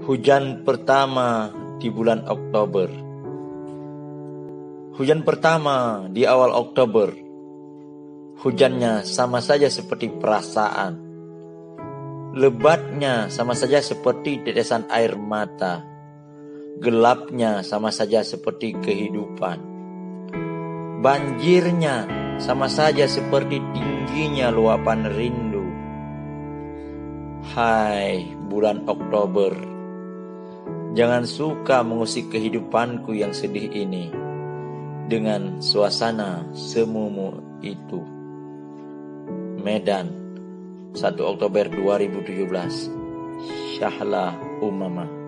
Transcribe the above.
Hujan pertama di bulan Oktober. Hujan pertama di awal Oktober. Hujannya sama saja seperti perasaan. Lebatnya sama saja seperti tetesan air mata. Gelapnya sama saja seperti kehidupan. Banjirnya sama saja seperti tingginya luapan rindu. Hai bulan Oktober Jangan suka mengusik kehidupanku yang sedih ini dengan suasana semumu itu. Medan, 1 Oktober 2017. Syahla Umamah